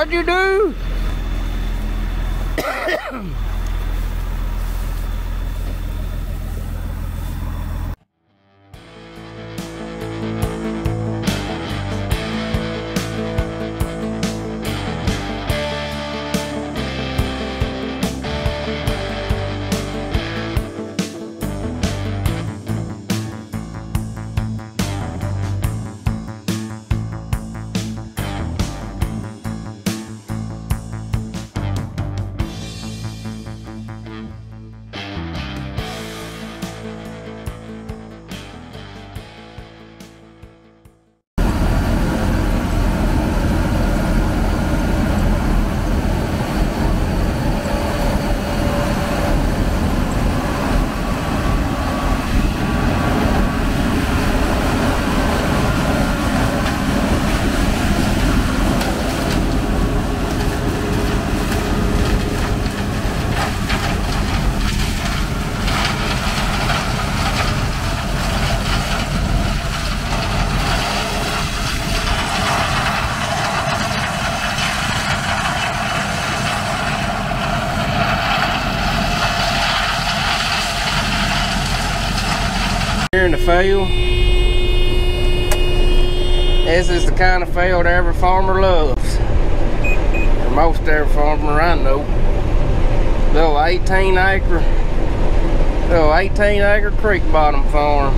What'd you do? Here in the field. This is the kind of field every farmer loves. Or most every farmer I know. Little 18 acre, little 18 acre creek bottom farm.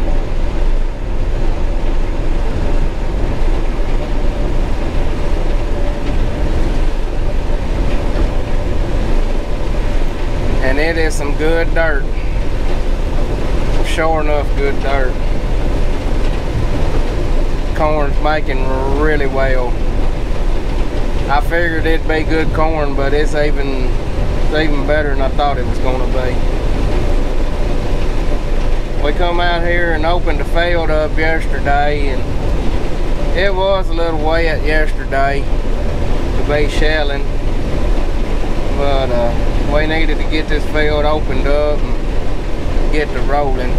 And it is some good dirt sure enough good dirt. Corn's making really well. I figured it'd be good corn, but it's even it's even better than I thought it was gonna be. We come out here and opened the field up yesterday and it was a little wet yesterday to be shelling. But uh, we needed to get this field opened up get to rolling.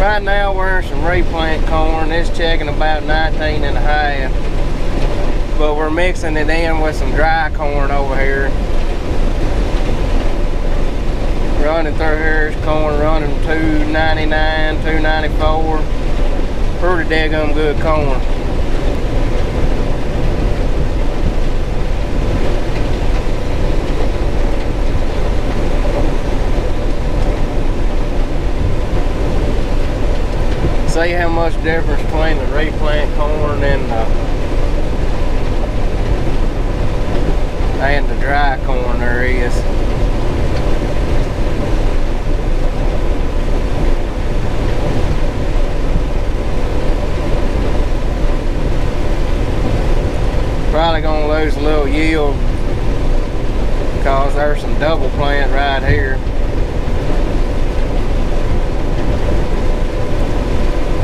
Right now we're in some replant corn. It's checking about 19 and a half. But we're mixing it in with some dry corn over here. Running through here is corn running 299, 294. Pretty daggum good corn. See how much difference between the replant corn and the and the dry corn there is. Probably gonna lose a little yield because there's some double plant right here.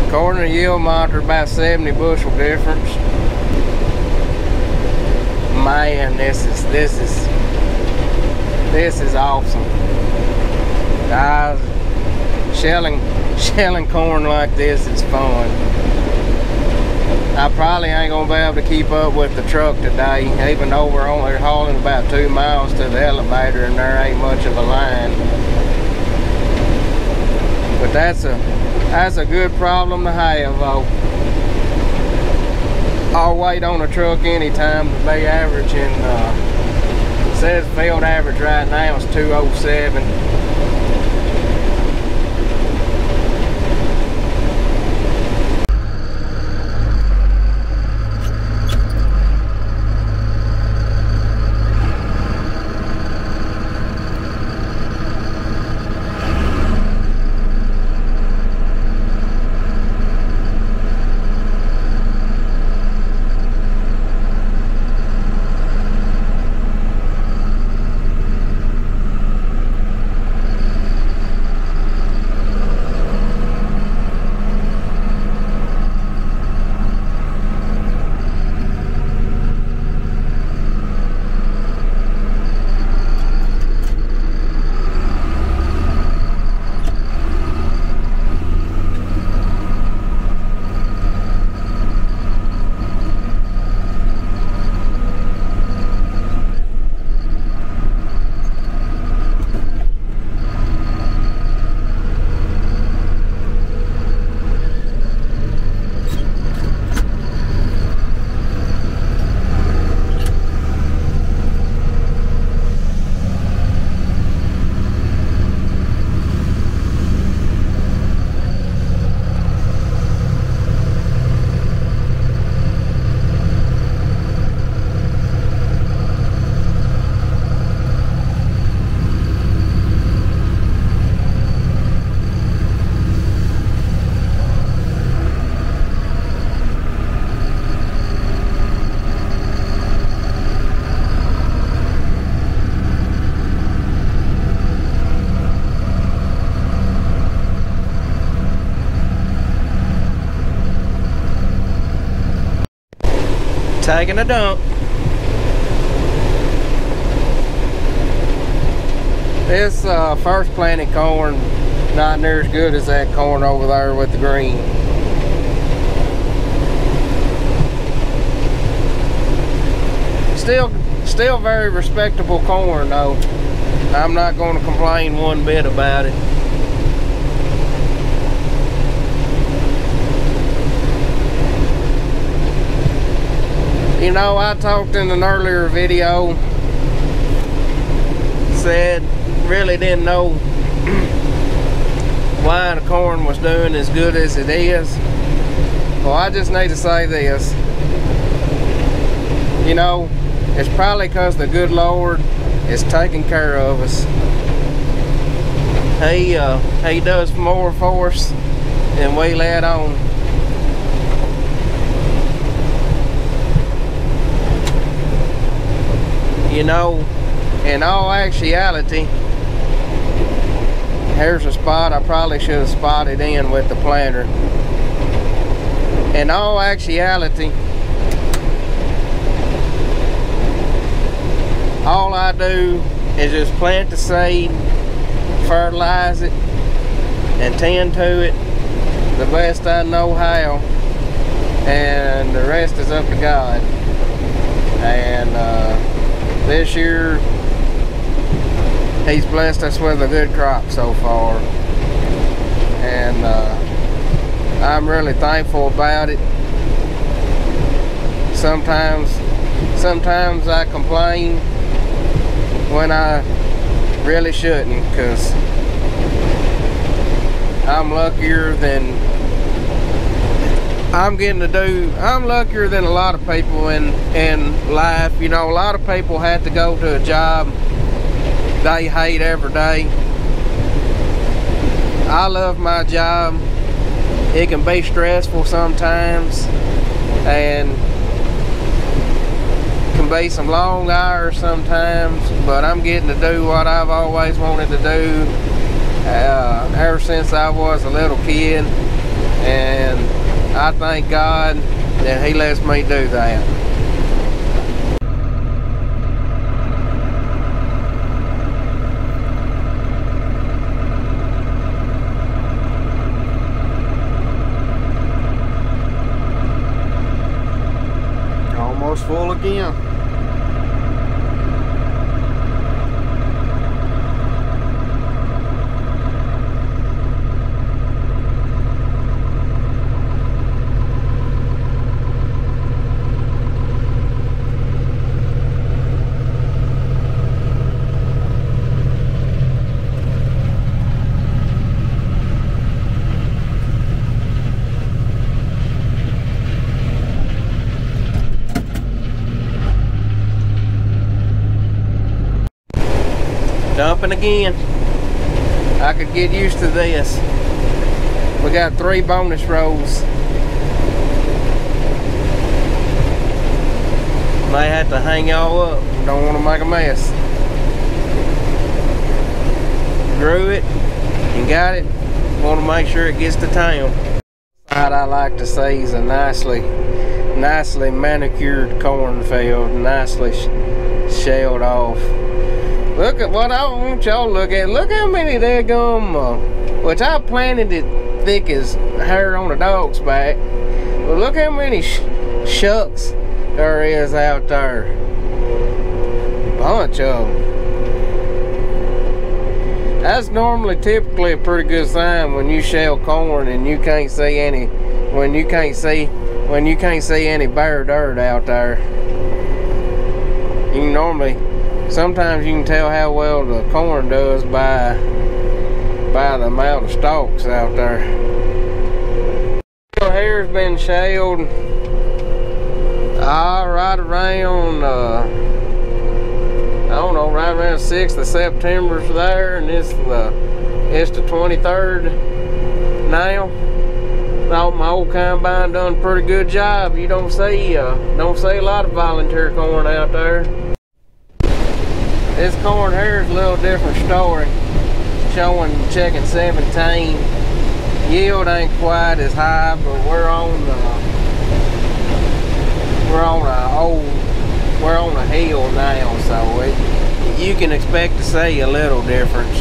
According to yield monitor, about 70 bushel difference. Man, this is this is this is awesome. Guys, shelling shelling corn like this is fun. I probably ain't gonna be able to keep up with the truck today, even though we're only hauling about two miles to the elevator and there ain't much of a line. But that's a that's a good problem to have though. I'll wait on a truck anytime to be averaging uh, says field average right now is 207 taking a dump. This uh, first planted corn, not near as good as that corn over there with the green. Still, still very respectable corn though. I'm not going to complain one bit about it. You know, I talked in an earlier video, said really didn't know why the corn was doing as good as it is. Well, I just need to say this. You know, it's probably because the good Lord is taking care of us. He, uh, he does more for us than we let on. You know, in all actuality, here's a spot I probably should have spotted in with the planter. In all actuality, all I do is just plant the seed, fertilize it, and tend to it the best I know how. And the rest is up to God. And uh, this year, he's blessed us with a good crop so far. And uh, I'm really thankful about it. Sometimes sometimes I complain when I really shouldn't because I'm luckier than I'm getting to do I'm luckier than a lot of people in in life you know a lot of people had to go to a job they hate every day. I love my job. It can be stressful sometimes and can be some long hours sometimes, but I'm getting to do what I've always wanted to do uh, ever since I was a little kid. And I thank God that he lets me do that. Almost full again. Dumping again. I could get used to this. We got three bonus rows. May have to hang y'all up. Don't want to make a mess. Grew it and got it. Want to make sure it gets to town. I like to say is a nicely, nicely manicured cornfield, nicely shelled off. Look at what I want y'all to look at. Look how many there gum, uh, which I planted it thick as hair on a dog's back. But look how many sh shucks there is out there. Bunch of them. That's normally typically a pretty good sign when you shell corn and you can't see any, when you can't see, when you can't see any bare dirt out there. You normally sometimes you can tell how well the corn does by by the amount of stalks out there. The hair's been shelled uh, right around uh, I don't know right around 6th of September's there and it's the it's the 23rd now. Thought my old combine done a pretty good job. You don't see uh, don't see a lot of volunteer corn out there. This corn here is a little different story. Showing checking 17. Yield ain't quite as high, but we're on the we're on a old, we're on a hill now, so it, you can expect to see a little difference.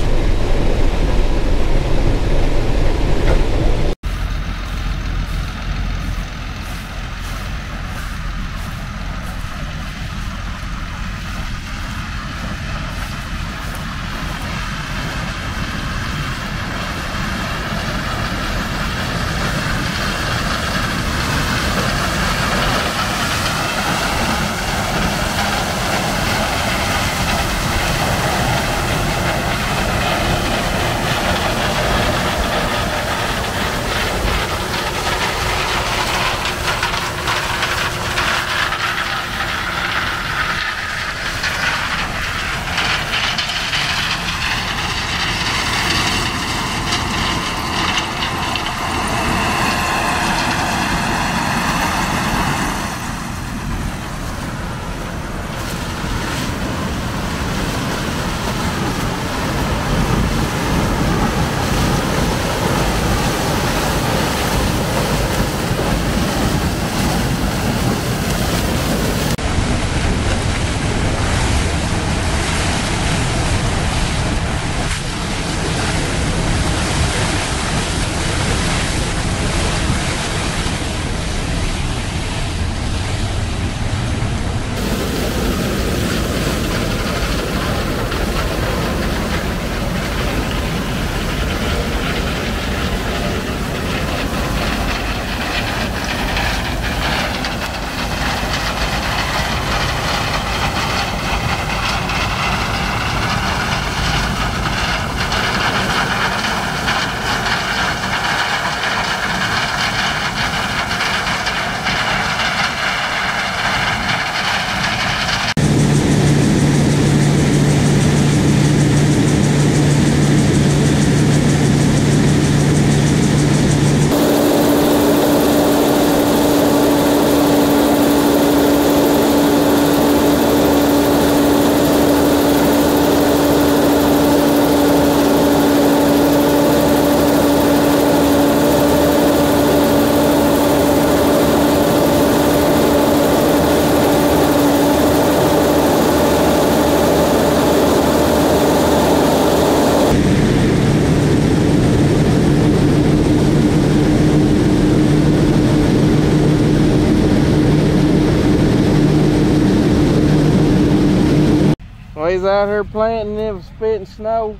Well, out here planting and spitting snow.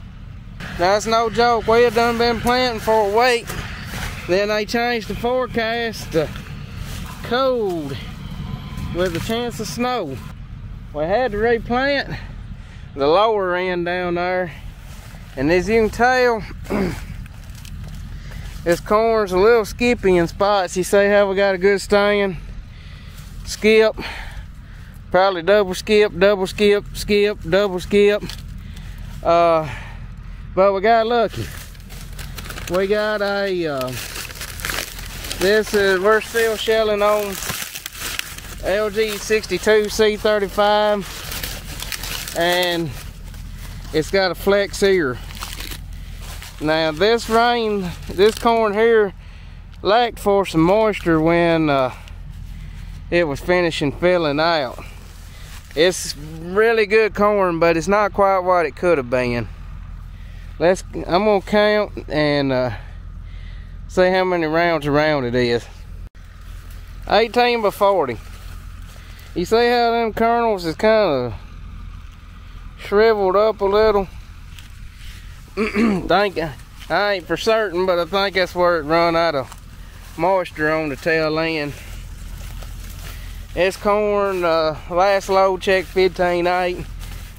That's no joke. We have done been planting for a week. Then they changed the forecast to cold with a chance of snow. We had to replant the lower end down there. And as you can tell, this corn's a little skippy in spots. You see how we got a good stand? Skip. Probably double skip, double skip, skip, double skip. Uh, but we got lucky. We got a, uh, this is, we're still shelling on LG 62 C35 and it's got a flex ear. Now this rain, this corn here lacked for some moisture when uh, it was finishing filling out. It's really good corn, but it's not quite what it could have been. Let's. I'm gonna count and uh, see how many rounds around it is. 18 by 40. You see how them kernels is kind of shriveled up a little? think I ain't for certain, but I think that's where it run out of moisture on the tail end. It's corn, uh, last load check 15.8.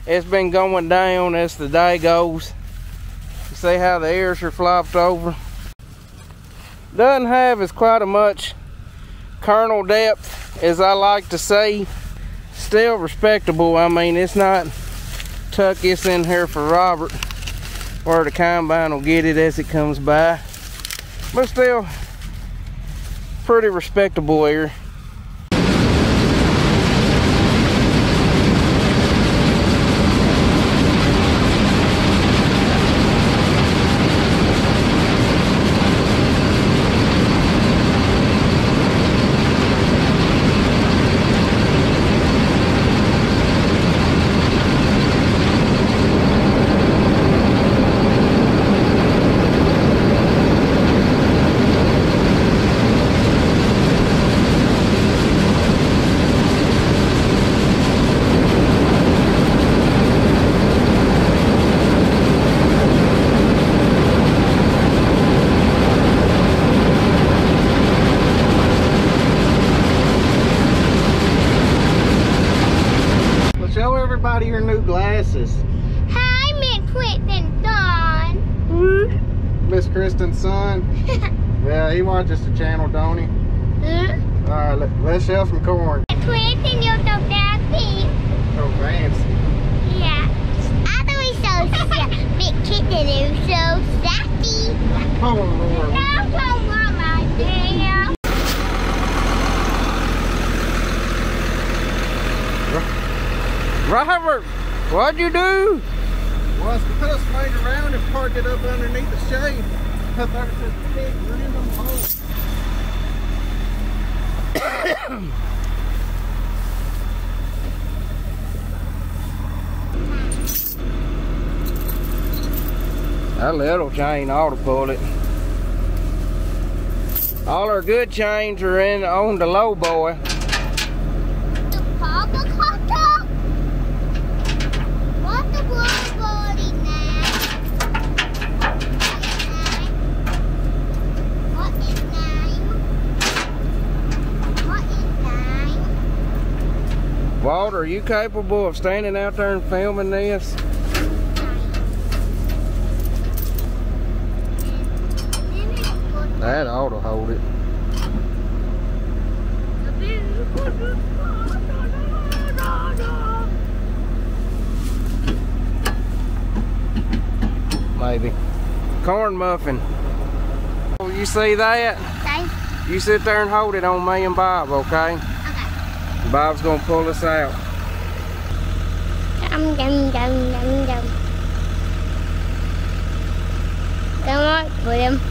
It's been going down as the day goes. You see how the ears are flopped over. Doesn't have as quite a much kernel depth as I like to see. Still respectable. I mean, it's not tuck this in here for Robert where the combine will get it as it comes by. But still, pretty respectable ear. missus. Hi, Miss Kristen son. Miss Kristen's son. Yeah, he watches the channel, don't he? Huh? All right, let, let's shell some corn. Kristen, you're so happy. So fancy. Yeah. I thought we so. Big kitten is so sassy. Oh, Lord. Now, so mama, dear. Robert, what'd you do? Well, it's because I made around and parked it up underneath the shade. I thought it was a big random hole. That little chain ought to pull it. All our good chains are in on the low boy. The Papa Cotta? What the world body now? What is nine? What is Walter, are you capable of standing out there and filming this? That ought to hold it. Maybe. Corn muffin. Oh, you see that? Okay. You sit there and hold it on me and Bob, okay? Bob's gonna pull us out. Dum dum dum dum dum. On, put him.